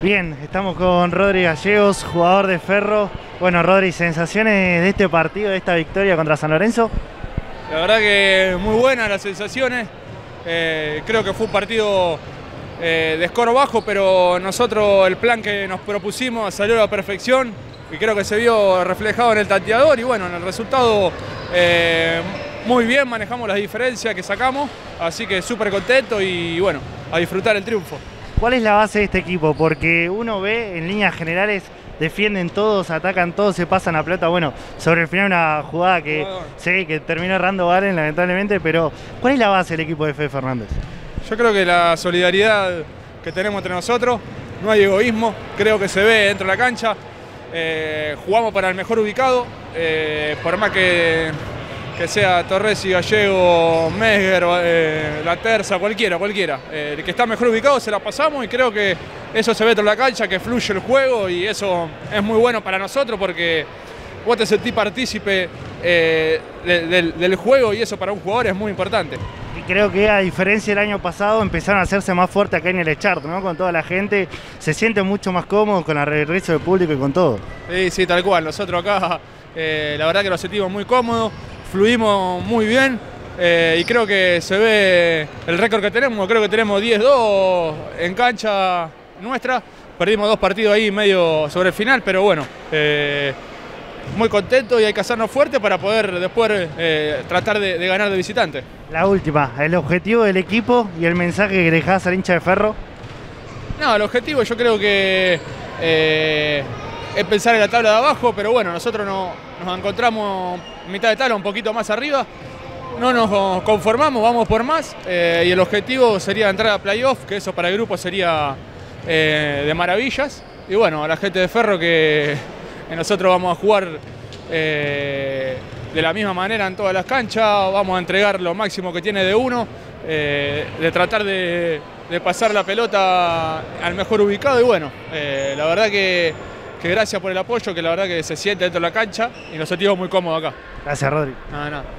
Bien, estamos con Rodri Gallegos, jugador de Ferro. Bueno, Rodri, sensaciones de este partido, de esta victoria contra San Lorenzo. La verdad que muy buenas las sensaciones. Eh, creo que fue un partido eh, de escoro bajo, pero nosotros el plan que nos propusimos salió a la perfección y creo que se vio reflejado en el tanteador y bueno, en el resultado eh, muy bien, manejamos las diferencias que sacamos, así que súper contento y bueno, a disfrutar el triunfo. ¿Cuál es la base de este equipo? Porque uno ve en líneas generales defienden todos, atacan todos, se pasan a pelota. Bueno, sobre el final una jugada que sí, que terminó errando Valen lamentablemente, pero ¿cuál es la base del equipo de Fede Fernández? Yo creo que la solidaridad que tenemos entre nosotros, no hay egoísmo, creo que se ve dentro de la cancha. Eh, jugamos para el mejor ubicado, eh, por más que, que, sea Torres y Gallego, Mesger, eh, La Terza, cualquiera, cualquiera. el que está mejor ubicado se la pasamos y creo que eso se ve de la cancha, que fluye el juego y eso es muy bueno para nosotros porque vos te sentís partícipe del juego y eso para un jugador es muy importante creo que a diferencia del año pasado empezaron a hacerse más fuertes acá en el Echart, ¿no? Con toda la gente, se siente mucho más cómodo con el regreso del público y con todo. Sí, sí, tal cual. Nosotros acá, eh, la verdad que nos sentimos muy cómodos, fluimos muy bien. Eh, y creo que se ve el récord que tenemos, creo que tenemos 10-2 en cancha nuestra. Perdimos dos partidos ahí medio sobre el final, pero bueno, eh, muy contento y hay que hacernos fuerte para poder después eh, tratar de, ganar de visitante. La última, el objetivo del equipo y el mensaje que dejás al hincha de Ferro. No, el objetivo yo creo que es pensar en la tabla de abajo, pero bueno, nosotros nos encontramos mitad de tabla, un poquito más arriba. No nos conformamos, vamos por más eh, y el objetivo sería entrar a playoff, que eso para el grupo sería de maravillas. Y bueno, a la gente de Ferro que nosotros vamos a jugar eh, de la misma manera en todas las canchas, vamos a entregar lo máximo que tiene de uno, eh, de tratar de, pasar la pelota al mejor ubicado y bueno, eh, la verdad que, gracias por el apoyo, que la verdad que se siente dentro de la cancha y nos sentimos muy cómodos acá. Gracias Rodri. Nada, nada.